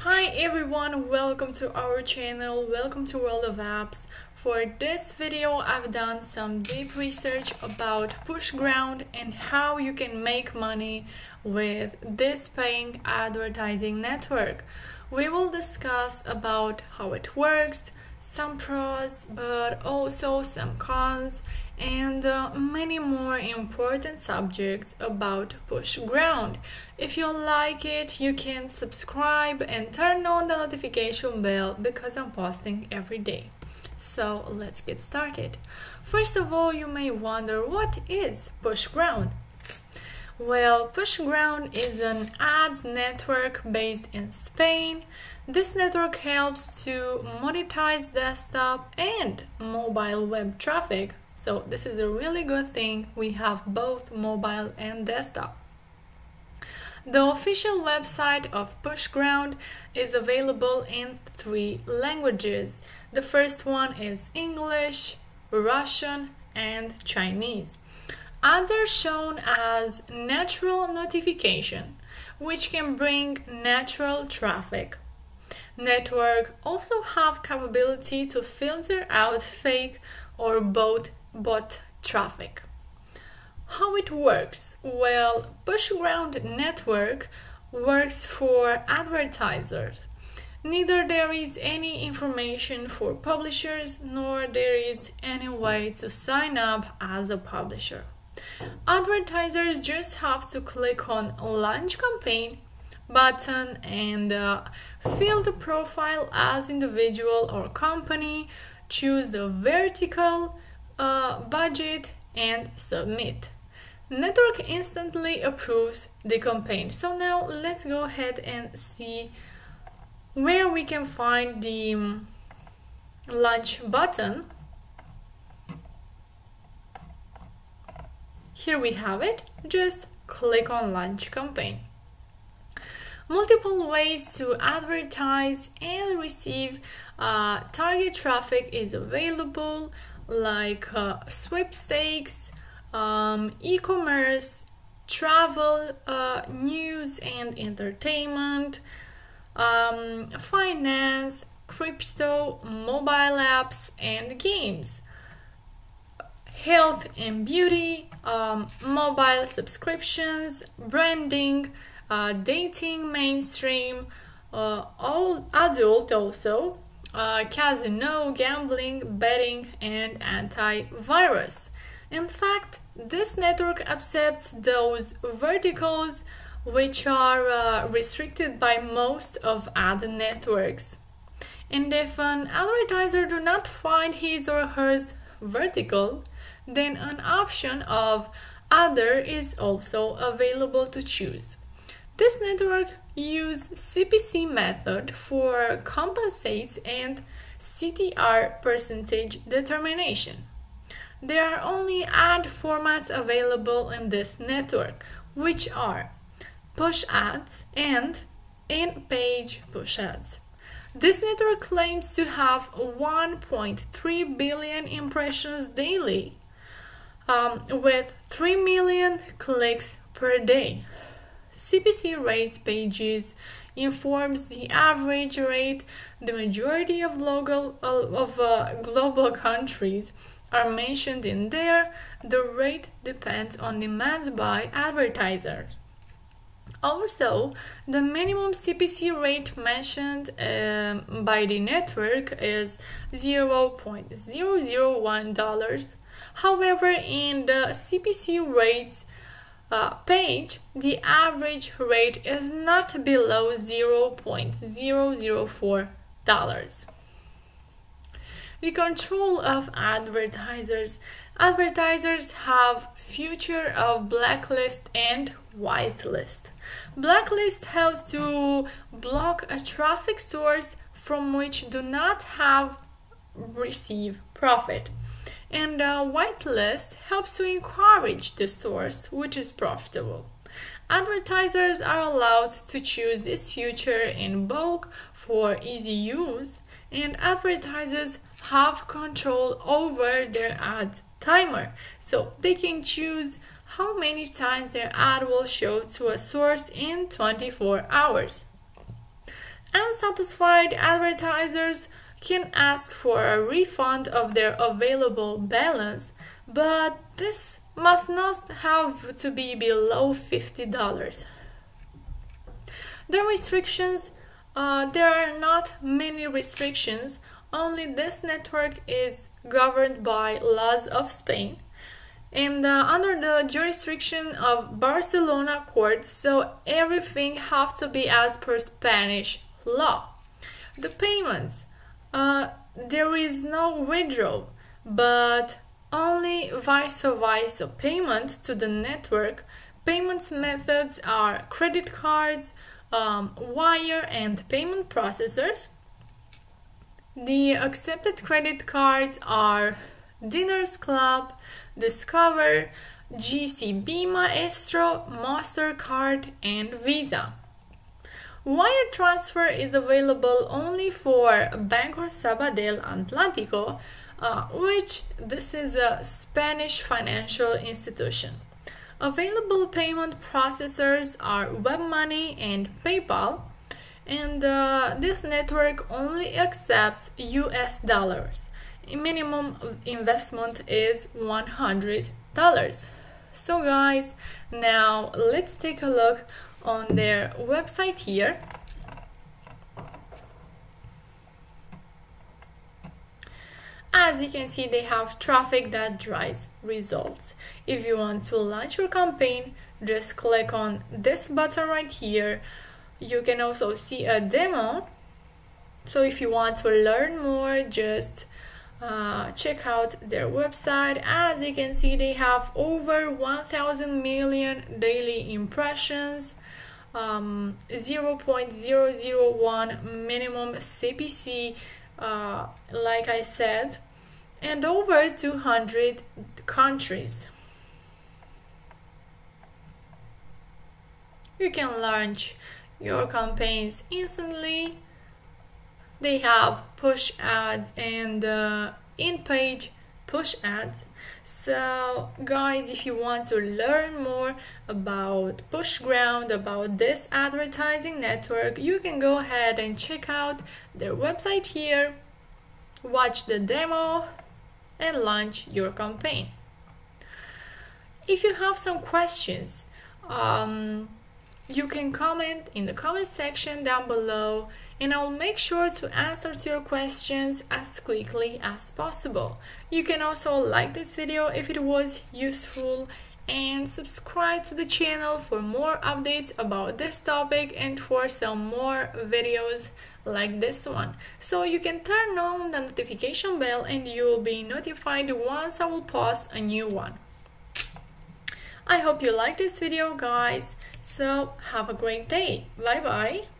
Hi everyone, welcome to our channel, welcome to World of Apps. For this video I've done some deep research about Pushground and how you can make money with this paying advertising network. We will discuss about how it works, some pros but also some cons and uh, many more important subjects about Pushground If you like it, you can subscribe and turn on the notification bell because I'm posting every day. So let's get started. First of all, you may wonder what is Pushground? Well, Pushground is an ads network based in Spain. This network helps to monetize desktop and mobile web traffic. So this is a really good thing. We have both mobile and desktop. The official website of Pushground is available in three languages. The first one is English, Russian, and Chinese. Ads are shown as natural notification, which can bring natural traffic. Network also have capability to filter out fake or bot, bot traffic. How it works? Well, Pushground network works for advertisers. Neither there is any information for publishers nor there is any way to sign up as a publisher. Advertisers just have to click on launch campaign button and uh, fill the profile as individual or company, choose the vertical uh, budget and submit. Network instantly approves the campaign. So now let's go ahead and see where we can find the um, launch button Here we have it, just click on launch campaign. Multiple ways to advertise and receive uh, target traffic is available like uh, sweepstakes, um, e-commerce, travel, uh, news and entertainment, um, finance, crypto, mobile apps and games health and beauty, um, mobile subscriptions, branding, uh, dating, mainstream, uh, all adult also, uh, casino, gambling, betting, and antivirus. In fact, this network accepts those verticals which are uh, restricted by most of ad networks. And if an advertiser do not find his or hers vertical, then an option of other is also available to choose. This network use CPC method for compensates and CTR percentage determination. There are only ad formats available in this network, which are push ads and in-page push ads. This network claims to have 1.3 billion impressions daily um, with 3 million clicks per day. CPC rates pages informs the average rate the majority of local of uh, global countries are mentioned in there the rate depends on demands by advertisers also the minimum cpc rate mentioned um, by the network is 0.001 dollars However, in the CPC rates uh, page, the average rate is not below $0.004. The control of advertisers. Advertisers have future of blacklist and whitelist. Blacklist helps to block a traffic source from which do not have receive profit and a whitelist helps to encourage the source which is profitable. Advertisers are allowed to choose this feature in bulk for easy use, and advertisers have control over their ad timer, so they can choose how many times their ad will show to a source in 24 hours. Unsatisfied advertisers can ask for a refund of their available balance, but this must not have to be below $50. The restrictions uh, there are not many restrictions, only this network is governed by laws of Spain and uh, under the jurisdiction of Barcelona courts, so everything have to be as per Spanish law. The payments, uh, there is no withdrawal, but only vice versa payment to the network. Payments methods are credit cards, um, wire and payment processors. The accepted credit cards are Diners Club, Discover, JCB Maestro, MasterCard, and Visa. Wire transfer is available only for Banco Sabadell Atlántico, uh, which this is a Spanish financial institution. Available payment processors are WebMoney and PayPal, and uh, this network only accepts US dollars. Minimum investment is $100. So guys, now let's take a look on their website here. As you can see, they have traffic that drives results. If you want to launch your campaign, just click on this button right here. You can also see a demo. So if you want to learn more, just uh, check out their website. As you can see, they have over 1000 million daily impressions. Um, 0.001 minimum CPC, uh, like I said, and over 200 countries. You can launch your campaigns instantly. They have push ads and uh, in-page push ads. So guys, if you want to learn more about Pushground, about this advertising network, you can go ahead and check out their website here, watch the demo, and launch your campaign. If you have some questions, um, you can comment in the comment section down below and I'll make sure to answer to your questions as quickly as possible. You can also like this video if it was useful and subscribe to the channel for more updates about this topic and for some more videos like this one. So you can turn on the notification bell and you'll be notified once I will post a new one. I hope you liked this video guys, so have a great day. Bye bye.